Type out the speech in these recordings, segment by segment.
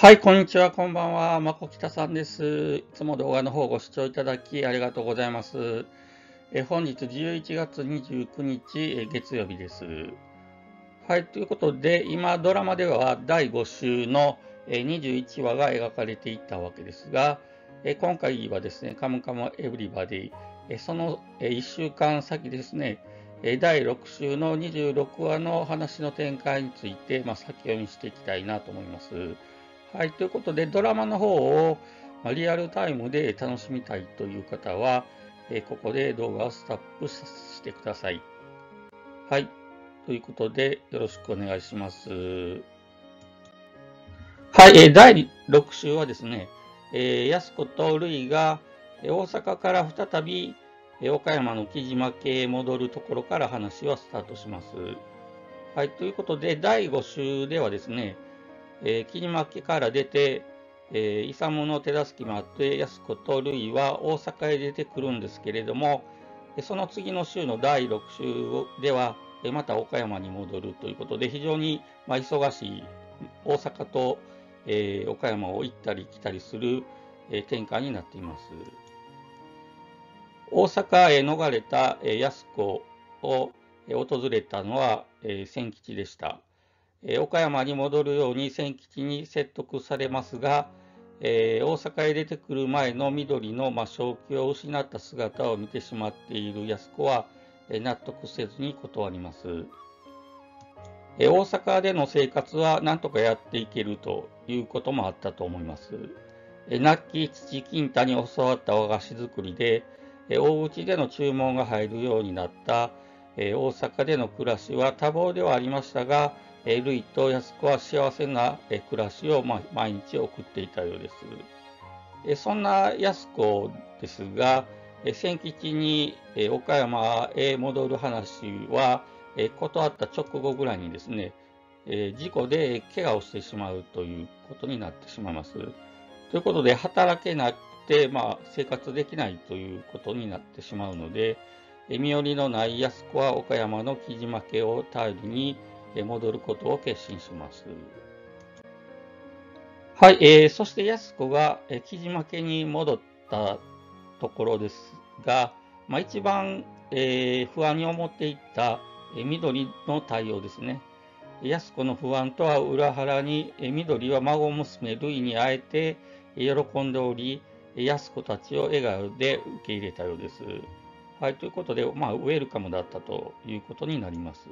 はい、こんにちは、こんばんは。まこきたさんです。いつも動画の方ご視聴いただきありがとうございます。え本日11月29日え月曜日です。はい、ということで、今ドラマでは第5週のえ21話が描かれていたわけですが、え今回はですね、カムカムエブリバディ、えそのえ1週間先ですね、第6週の26話の話の展開について、まあ、先読みしていきたいなと思います。はい、ということで、ドラマの方をリアルタイムで楽しみたいという方は、えここで動画をスタップしてください。はい、ということで、よろしくお願いします。はい、え第6週はですね、えー、安子とるいが大阪から再び岡山の木島家へ戻るところから話はスタートします。はい、ということで、第5週ではですね、えー、切り負けから出て、えー、勇の手助けもあって、安子とるいは大阪へ出てくるんですけれども、その次の週の第6週では、また岡山に戻るということで、非常にま忙しい大阪と、えー、岡山を行ったり来たりする、え、展開になっています。大阪へ逃れた、え、安子を、え、訪れたのは、え、千吉でした。え岡山に戻るように千吉に説得されますが、えー、大阪へ出てくる前の緑の、まあ、正気を失った姿を見てしまっている安子は、え、納得せずに断ります、え、大阪での生活は何とかやっていけるということもあったと思います。え亡き父金太に教わった和菓子作りで、え大内での注文が入るようになった、え大阪での暮らしは多忙ではありましたが、えルイと安子は幸せな、え暮らしを、ま毎日送っていたようです。えそんな安子ですが、え千吉に、え岡山へ戻る話は、え断った直後ぐらいにですね、え事故で怪我をしてしまうということになってしまいます。ということで、働けなくて、まあ、生活できないということになってしまうので、身寄りのない安子は岡山の木島家を頼りに、戻ることを決心します。はい、えー、そして安子が、えー、木島家に戻ったところですが、まあ、一番、えー、不安に思っていた、えー、緑の対応ですね。安子の不安とは裏腹に、えー、緑は孫娘類に会えて、えー、喜んでおり、安子たちを笑顔で受け入れたようです。はい、ということで、まあ、ウェルカムだったということになります。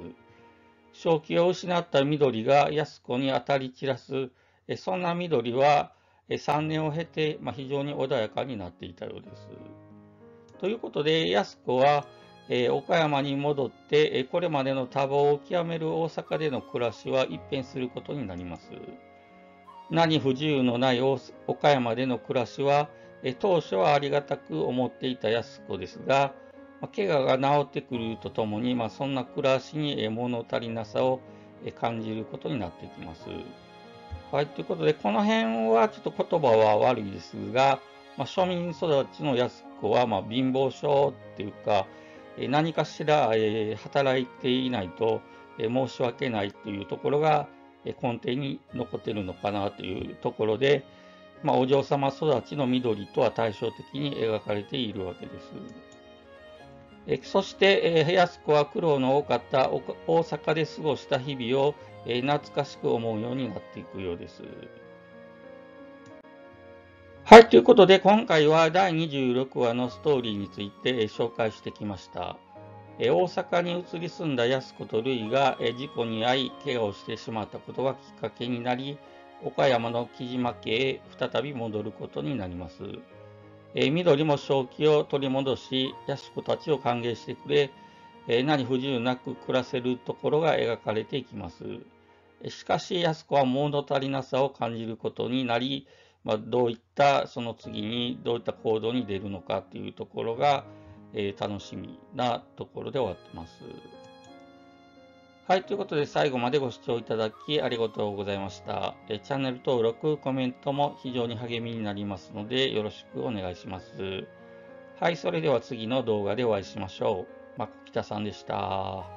正気を失った緑が安子に当たり散らす、そんな緑は3年を経て、ま、非常に穏やかになっていたようです。ということで、安子は、え岡山に戻って、これまでの多忙を極める大阪での暮らしは一変することになります。何不自由のない岡山での暮らしは、当初はありがたく思っていた安子ですが、まあ、怪我が治ってくるとともに、まあ、そんな暮らしに物足りなさを感じることになってきます。はい、ということで、この辺はちょっと言葉は悪いですが、まあ、庶民育ちの安子は、ま、貧乏症っていうか、何かしら働いていないと申し訳ないというところが根底に残っているのかなというところで、まあ、お嬢様育ちの緑とは対照的に描かれているわけです。えそして、え安子は苦労の多かった大阪で過ごした日々を、え懐かしく思うようになっていくようです。はい、ということで今回は第26話のストーリーについて、え紹介してきました。え大阪に移り住んだ安子と瑠衣が、え事故に遭い怪我をしてしまったことがきっかけになり、岡山の木島家へ再び戻ることになります。え緑も正気を取り戻し、安子たちを歓迎してくれ、え何不自由なく暮らせるところが描かれていきます。しかし、安子は物足りなさを感じることになり、まあ、どういったその次にどういった行動に出るのかというところが、えー、楽しみなところで終わってます。はい。ということで、最後までご視聴いただきありがとうございました。えチャンネル登録、コメントも非常に励みになりますので、よろしくお願いします。はい。それでは次の動画でお会いしましょう。まこきたさんでした。